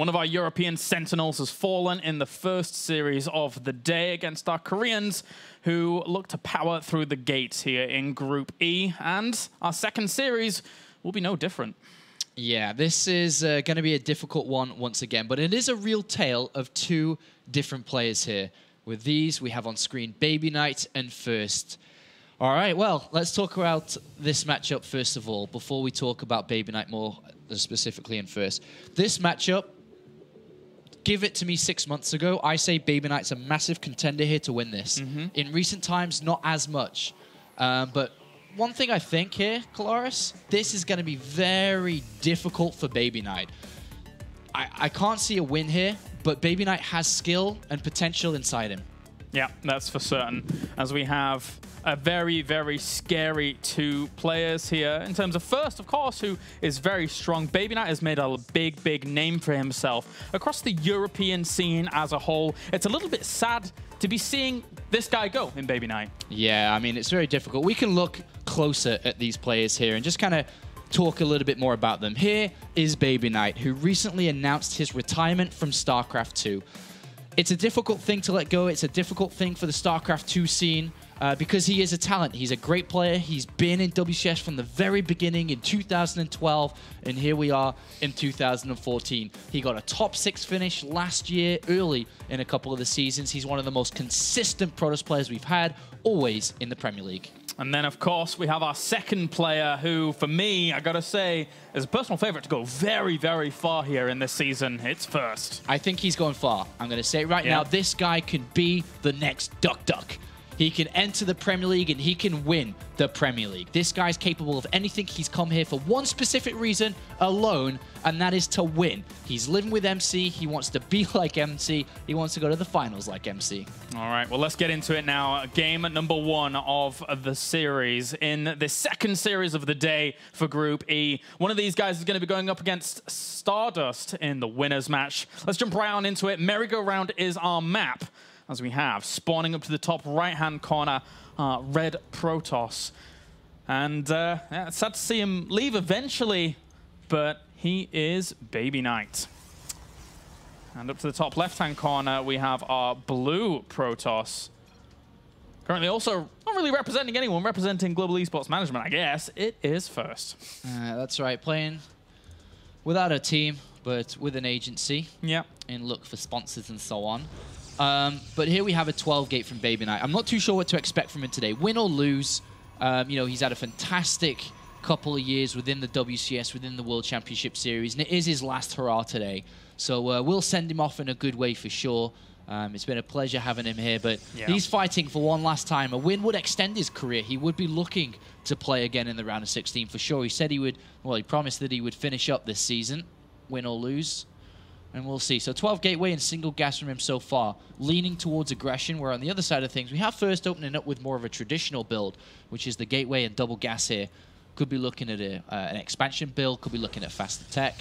One of our European Sentinels has fallen in the first series of the day against our Koreans, who look to power through the gates here in Group E. And our second series will be no different. Yeah, this is uh, going to be a difficult one once again, but it is a real tale of two different players here. With these, we have on screen Baby Knight and First. All right, well, let's talk about this matchup first of all, before we talk about Baby Knight more specifically and first. This matchup, give it to me six months ago, I say Baby Knight's a massive contender here to win this. Mm-hmm. In recent times, not as much. Um, but one thing I think here, Kolaris, this is going to be very difficult for Baby Knight. I, I can't see a win here, but Baby Knight has skill and potential inside him. Yeah, that's for certain. As we have a very, very scary two players here. In terms of first, of course, who is very strong. Baby Knight has made a big, big name for himself across the European scene as a whole. It's a little bit sad to be seeing this guy go in Baby Knight. Yeah, I mean, it's very difficult. We can look closer at these players here and just kind of talk a little bit more about them. Here is Baby Knight, who recently announced his retirement from StarCraft 2. It's a difficult thing to let go. It's a difficult thing for the StarCraft 2 scene uh, because he is a talent. He's a great player. He's been in WCS from the very beginning in 2012, and here we are in 2014. He got a top six finish last year, early in a couple of the seasons. He's one of the most consistent Protoss players we've had, always in the Premier League. And then, of course, we have our second player who, for me, I gotta say, is a personal favorite to go very, very far here in this season. It's first. I think he's going far. I'm going to say it right Yeah. now. This guy can be the next Duck Duck. He can enter the Premier League and he can win the Premier League. This guy's capable of anything. He's come here for one specific reason alone, and that is to win. He's living with MC. He wants to be like MC. He wants to go to the finals like MC. All right, well, let's get into it now. Game number one of the series in the second series of the day for Group E. One of these guys is going to be going up against Stardust in the winner's match. Let's jump right on into it. Merry-Go-Round is our map, as we have spawning up to the top right-hand corner, uh, Red Protoss. And uh, yeah, it's sad to see him leave eventually, but he is Baby Knight. And up to the top left-hand corner, we have our blue Protoss. Currently also not really representing anyone, representing Global Esports Management, I guess. It is first. Uh, that's right, playing without a team, but with an agency. Yeah. and look for sponsors and so on. Um, but here we have a 12 gate from Baby Knight. I'm not too sure what to expect from him today. Win or lose, um, you know, he's had a fantastic couple of years within the WCS, within the World Championship Series, and it is his last hurrah today. So uh, we'll send him off in a good way for sure. Um, it's been a pleasure having him here, but Yeah. he's fighting for one last time. A win would extend his career. He would be looking to play again in the round of 16 for sure. He said he would, well, he promised that he would finish up this season, win or lose and we'll see. So 12 gateway and single gas from him so far, leaning towards aggression, where on the other side of things, we have first opening up with more of a traditional build, which is the gateway and double gas here. Could be looking at a, uh, an expansion build, could be looking at faster tech,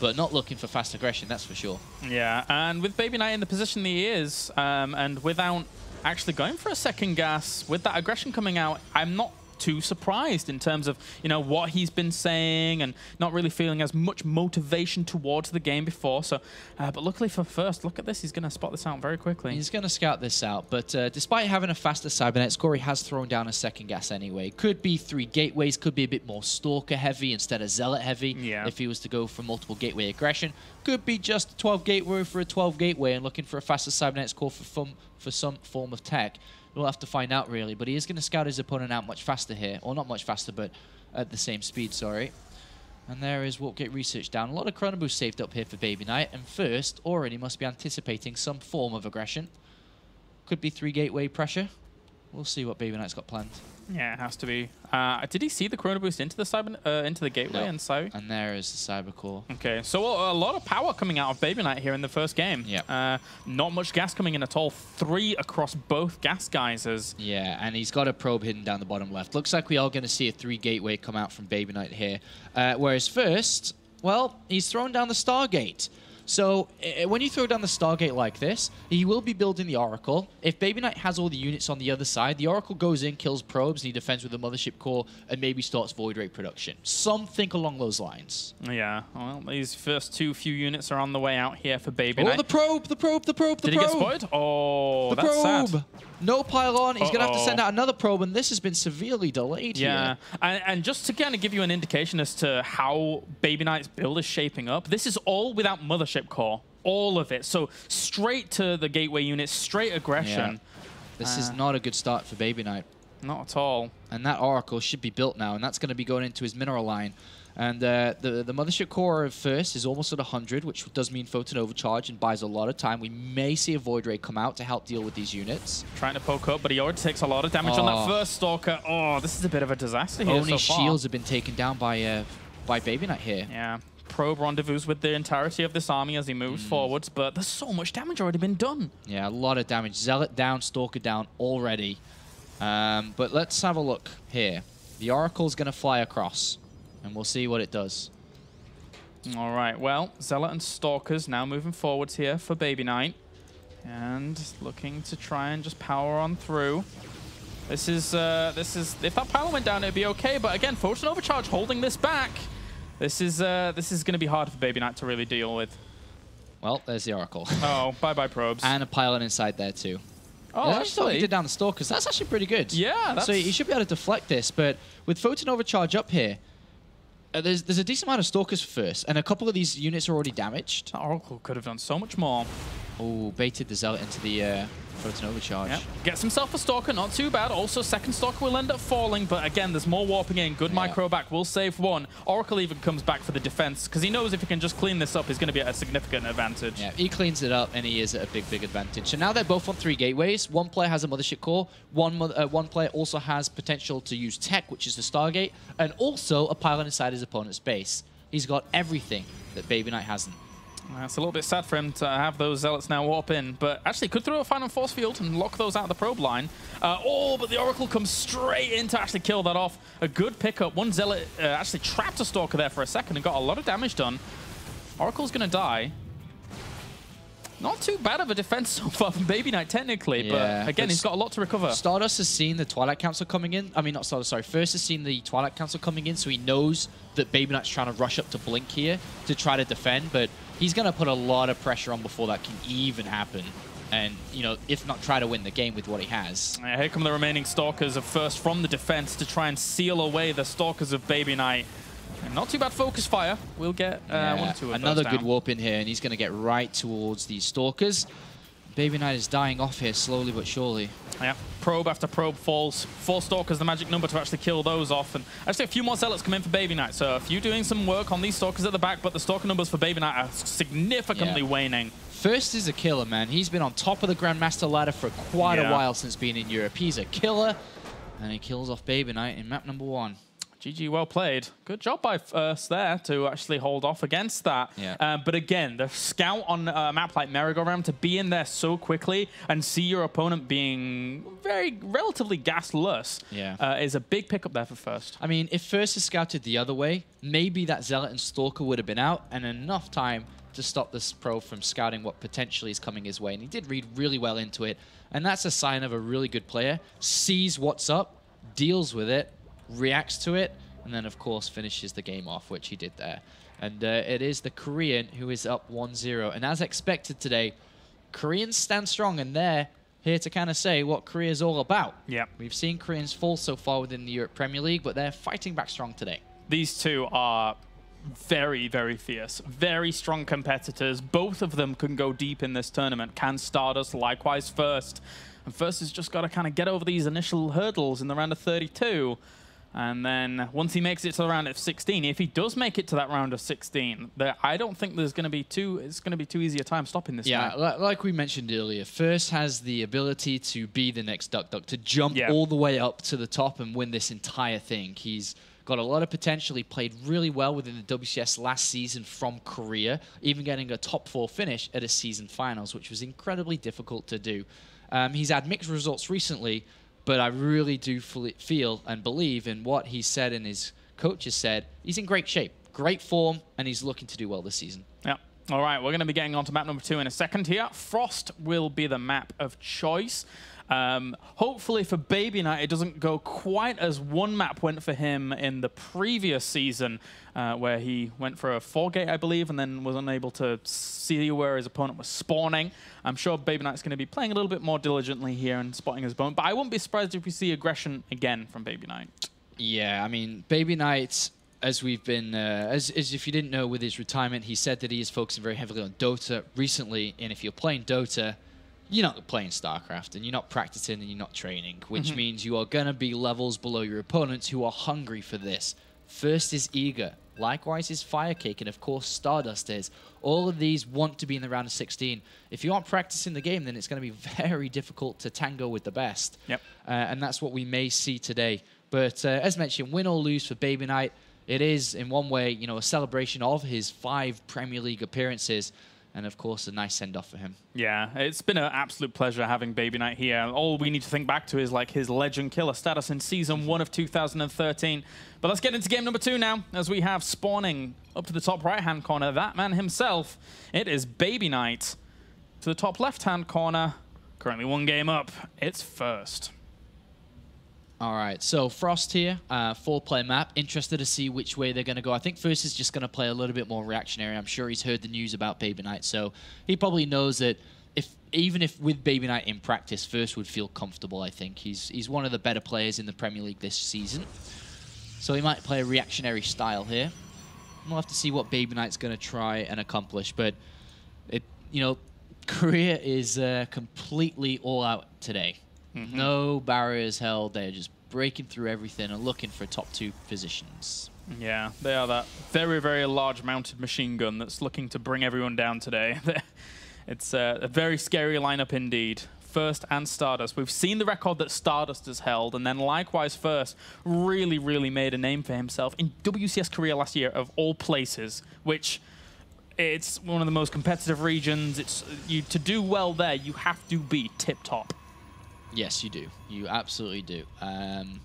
but not looking for fast aggression, that's for sure. Yeah, and with Baby Knight in the position he is, um, and without actually going for a second gas, with that aggression coming out, I'm not too surprised in terms of you know what he's been saying and not really feeling as much motivation towards the game before so uh, but luckily for first look at this he's going to spot this out very quickly He's going to scout this out, but uh, despite having a faster Cybernetics Core, he has thrown down a second gas anyway. Could be three gateways, could be a bit more stalker heavy instead of zealot heavy. Yeah. If he was to go for multiple gateway aggression, could be just a 12 gateway for a 12 gateway and looking for a faster Cybernetics Core for for some form of tech. We'll have to find out really, but he is going to scout his opponent out much faster here, or not much faster, but at the same speed. Sorry. And there is Warpgate Research down. A lot of Chrono Boost saved up here for Baby Knight. And first, already must be anticipating some form of aggression. Could be three gateway pressure. We'll see what Baby Knight's got planned. yeah it has to be uh, did he see the chrono boost into the cyber uh, into the gateway No. and so And there is the Cyber Core. Okay, so a, a lot of power coming out of Baby Knight here in the first game. Yep. Uh, not much gas coming in at all. Three across both gas geysers. Yeah, and he's got a probe hidden down the bottom left. Looks like we are going to see a three gateway come out from Baby Knight here. Uh, whereas first, well, he's thrown down the Stargate. So eh, when you throw down the Stargate like this, he will be building the Oracle. If Baby Knight has all the units on the other side, the Oracle goes in, kills probes, and he defends with the Mothership Core, and maybe starts Void Ray production. Something along those lines. Yeah, well, these first two few units are on the way out here for Baby Oh, Knight. the probe, the probe, the probe, the Did probe. he get spoiled? Oh, The that's probe. sad. No pylon. He's going to have to send out another probe, and this has been severely delayed Yeah, here. and, and just to kind of give you an indication as to how Baby Knight's build is shaping up, this is all without Mothership Core. All of it. So straight to the gateway unit, straight aggression. Yeah. This is Uh. not a good start for Baby Knight. Not at all. and that Oracle should be built now, and that's going to be going into his mineral line. And uh, the the mothership core of first is almost at 100, which does mean photon overcharge and buys a lot of time. We may see a Void Ray come out to help deal with these units. Trying to poke up, but he already takes a lot of damage on that Oh. first Stalker. Oh, this is a bit of a disaster here Only so shields have been taken down by uh, by Baby Knight here. Yeah. Probe rendezvous with the entirety of this army as he Mm. moves forwards, but there's so much damage already been done. Yeah, a lot of damage. Zealot down, Stalker down already. Um, but let's have a look here. The Oracle's going to fly across, and we'll see what it does. All right, well, Zealot and Stalkers now moving forwards here for Baby Knight. And looking to try and just power on through. This is, uh, this is, if that power went down, it'd be okay. But again, Photon Overcharge holding this back. This is, uh, this is going to be hard for Baby Knight to really deal with. Well, there's the Oracle. Oh, bye-bye probes. and a pylon inside there, too. oh, Yeah, I he did down the stalkers. That's actually pretty good. Yeah, So he should be able to deflect this, but with photon overcharge up here, uh, there's there's a decent amount of stalkers first, and a couple of these units are already damaged. Oracle could have done so much more. Oh, baited the zealot into the uh, photon overcharge. Yep. Gets himself a Stalker, not too bad. Also, second Stalker will end up falling, but again, there's more warping in. Good Yeah. micro back will save one. Oracle even comes back for the defense, because he knows if he can just clean this up, he's going to be at a significant advantage. Yeah, he cleans it up, and he is at a big, big advantage. So now they're both on three gateways. One player has a mothership core. One uh, one player also has potential to use tech, which is the Stargate, and also a pylon inside his opponent's base. He's got everything that Baby Knight hasn't. It's a little bit sad for him to have those Zealots now warp in, but actually could throw a Final Force Field and lock those out of the probe line. Uh, oh, but the Oracle comes straight in to actually kill that off. A good pickup. One Zealot uh, actually trapped a Stalker there for a second and got a lot of damage done. Oracle's going to die. Not too bad of a defense so far from Baby Knight, technically, Yeah, but again, but he's got a lot to recover. Stardust has seen the Twilight Council coming in. I mean, not Stardust, sorry. First has seen the Twilight Council coming in, so he knows that Baby Knight's trying to rush up to Blink here to try to defend, but he's going to put a lot of pressure on before that can even happen. And, you know, if not try to win the game with what he has. Uh, here come the remaining Stalkers of first from the defense to try and seal away the Stalkers of Baby Knight. And not too bad focus fire. We'll get uh, Yeah, one or two of another good warp in here, and he's going to get right towards these Stalkers. Baby Knight is dying off here slowly but surely. Yeah, probe after probe falls. Four Stalkers, the magic number to actually kill those off. And actually, a few more Zealots come in for Baby Knight. So a few doing some work on these Stalkers at the back, but the Stalker numbers for Baby Knight are significantly Yeah. waning. First is a killer, man. He's been on top of the Grandmaster ladder for quite a while since being in Europe. He's a killer, and he kills off Baby Knight in map number one. GG, well played. Good job by us there to actually hold off against that. Yeah. Um, but again, the scout on a map like Merry-Go-Round to be in there so quickly and see your opponent being very relatively gasless Yeah. uh, is a big pickup there for first. I mean, if First is scouted the other way, maybe that Zealot and Stalker would have been out, and enough time to stop this pro from scouting what potentially is coming his way. And he did read really well into it, and that's a sign of a really good player. Sees what's up, deals with it, reacts to it, and then, of course, finishes the game off, which he did there. And uh, it is the Korean who is up 1-0. And as expected today, Koreans stand strong, and they're here to kind of say what Korea is all about. Yeah. We've seen Koreans fall so far within the Europe Premier League, but they're fighting back strong today. These two are very, very fierce, very strong competitors. Both of them can go deep in this tournament. Can Stardust likewise first. And first has just got to kind of get over these initial hurdles in the round of 32. And then once he makes it to the round of 16, if he does make it to that round of 16, there, I don't think there's going to be too. It's going to be too easy a time stopping this. Yeah, li- like we mentioned earlier, First has the ability to be the next Duck Duck, to jump Yeah. all the way up to the top and win this entire thing. He's got a lot of potential. He played really well within the WCS last season from Korea, even getting a top four finish at a season finals, which was incredibly difficult to do. Um, he's had mixed results recently, but I really do feel and believe in what he said and his coaches said. He's in great shape, great form, and he's looking to do well this season. Yeah. All right, we're going to be getting on to map number two in a second here. Frost will be the map of choice. Um, hopefully for Baby Knight, it doesn't go quite as one map went for him in the previous season, uh, where he went for a four gate, I believe, and then was unable to see where his opponent was spawning. I'm sure Baby Knight's going to be playing a little bit more diligently here and spotting his opponent, but I wouldn't be surprised if we see aggression again from Baby Knight. Yeah, I mean, Baby Knight, as we've been, uh, as, as if you didn't know with his retirement, he said that he is focusing very heavily on Dota recently. And if you're playing Dota, you're not playing StarCraft and you're not practicing and you're not training, which Mhm. means you are going to be levels below your opponents who are hungry for this. First is Eager. Likewise is Firecake, and of course Stardust is. All of these want to be in the round of 16. If you aren't practicing the game, then it's going to be very difficult to tango with the best. Yep. Uh, and that's what we may see today. But uh, as mentioned, win or lose for Baby Knight, it is in one way, you know, a celebration of his five Premier League appearances, and of course, a nice send off for him. Yeah, it's been an absolute pleasure having Baby Knight here. All we need to think back to is like his legend killer status in season one of 2013. But let's get into game number two now, as we have spawning up to the top right hand corner. That man himself, it is Baby Knight. To the top left hand corner, currently one game up. It's first. All right, so Frost here, uh, four-player map. Interested to see which way they're going to go. I think First is just going to play a little bit more reactionary. I'm sure he's heard the news about Baby Knight, so he probably knows that if even if with Baby Knight in practice, First would feel comfortable. I think he's he's one of the better players in the Premier League this season, so he might play a reactionary style here. We'll have to see what Baby Knight's going to try and accomplish, but it you know, Korea is uh, completely all out today. No barriers held. They're just breaking through everything and looking for top two positions. Yeah, they are that very, very large mounted machine gun that's looking to bring everyone down today. it's uh, a very scary lineup indeed. First and Stardust. We've seen the record that Stardust has held, and then likewise, First really, really made a name for himself in WCS Korea last year, of all places, which it's one of the most competitive regions. It's you to do well there, you have to be tip top. Yes, you do. You absolutely do. Um,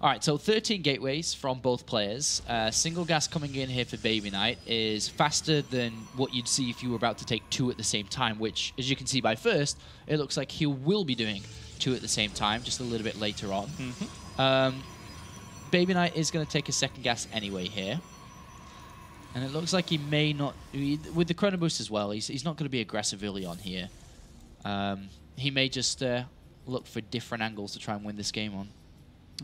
all right, so 13 gateways from both players. Uh, single gas coming in here for Baby Knight is faster than what you'd see if you were about to take two at the same time, which, as you can see by first, it looks like he will be doing two at the same time, just a little bit later on. Um, Baby Knight is going to take a second gas anyway here. And it looks like he may not, he- with the Chrono Boost as well, he's, he's not going to be aggressive early on here. Um, he may just uh, look for different angles to try and win this game on.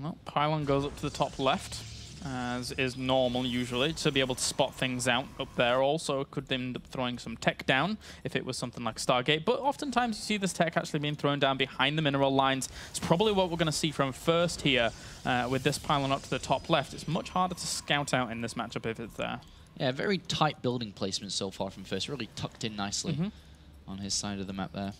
Well, Pylon goes up to the top left, as is normal usually, to be able to spot things out up there. Also, could end up throwing some tech down if it was something like Stargate. But oftentimes you see this tech actually being thrown down behind the mineral lines. It's probably what we're going to see from first here uh, with this Pylon up to the top left. It's much harder to scout out in this matchup if it's there. Yeah, very tight building placement so far from first. Really tucked in nicely Mhm. on his side of the map there.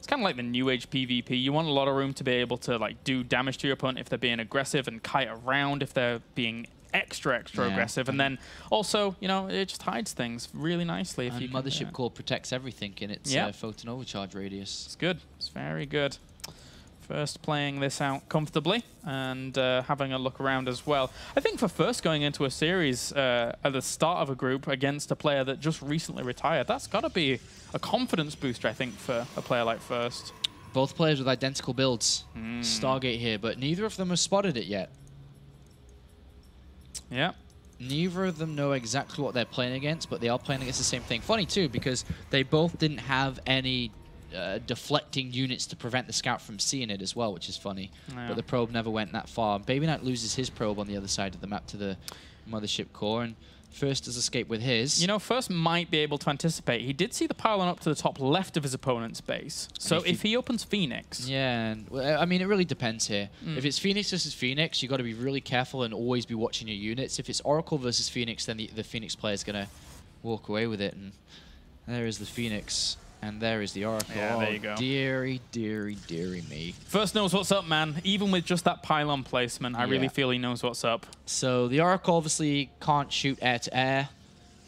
It's kind of like the new age PvP. You want a lot of room to be able to like do damage to your opponent if they're being aggressive and kite around if they're being extra extra Yeah. aggressive, and then also you know it just hides things really nicely if and you can, Mothership yeah. Core protects everything in its Yeah. uh, photon overcharge radius. It's good. It's very good. First playing this out comfortably and uh, having a look around as well. I think for first going into a series uh, at the start of a group against a player that just recently retired, that's got to be a confidence booster, I think, for a player like First. Both players with identical builds. Mm. Stargate here, but neither of them have spotted it yet. Yeah. Neither of them know exactly what they're playing against, but they are playing against the same thing. Funny too, because they both didn't have any uh, deflecting units to prevent the scout from seeing it as well, which is funny. Yeah. But the probe never went that far. Baby Knight loses his probe on the other side of the map to the mothership core, and first does escape with his. You know, First might be able to anticipate. He did see the pylon up to the top left of his opponent's base. So if he- if he opens Phoenix, Yeah, and, well, I mean, it really depends here. Mm. If it's Phoenix versus Phoenix, you've got to be really careful and always be watching your units. If it's Oracle versus Phoenix, then the, the Phoenix player is going to walk away with it. And there is the Phoenix, and there is the Oracle. Yeah, there you go. Deary, deary, deary me. First knows what's up, man. Even with just that pylon placement, I really feel he knows what's up. So the Oracle obviously can't shoot air to air.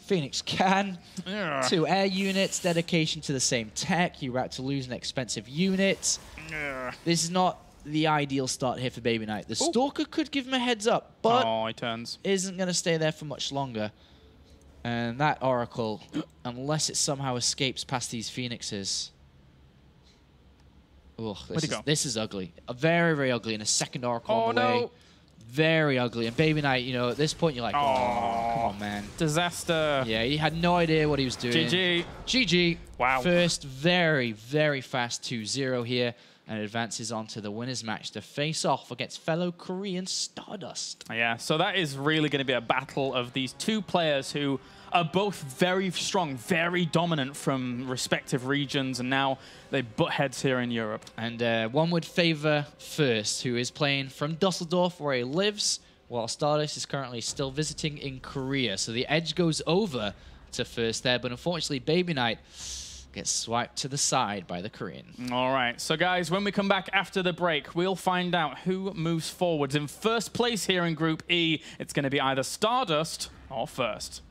Phoenix can. Ugh. Two air units, dedication to the same tech. You're about to lose an expensive unit. Ugh. This is not the ideal start here for Baby Knight. The Ooh. Stalker could give him a heads up, but oh, he turns. isn't going to stay there for much longer. And that Oracle, unless it somehow escapes past these Phoenixes. Ugh, this, is, this is ugly. Uh, Very, very ugly. And a second Oracle Oh, on the way. no. Very ugly. And Baby Knight, you know, at this point you're like, oh, come Oh. on, man. Disaster. Yeah, he had no idea what he was doing. GG. GG. Wow. First, very, very fast 2-0 here. And advances on to the winner's match to face off against fellow Korean Stardust. Yeah, so that is really going to be a battle of these two players who are both very strong, very dominant from respective regions, and now they butt heads here in Europe. And uh, one would favor First, who is playing from Dusseldorf, where he lives, while Stardust is currently still visiting in Korea. So the edge goes over to First there, but unfortunately, Baby Knight gets swiped to the side by the Korean. All right, so guys, when we come back after the break, we'll find out who moves forwards. In first place here in Group E, it's going to be either Stardust or First.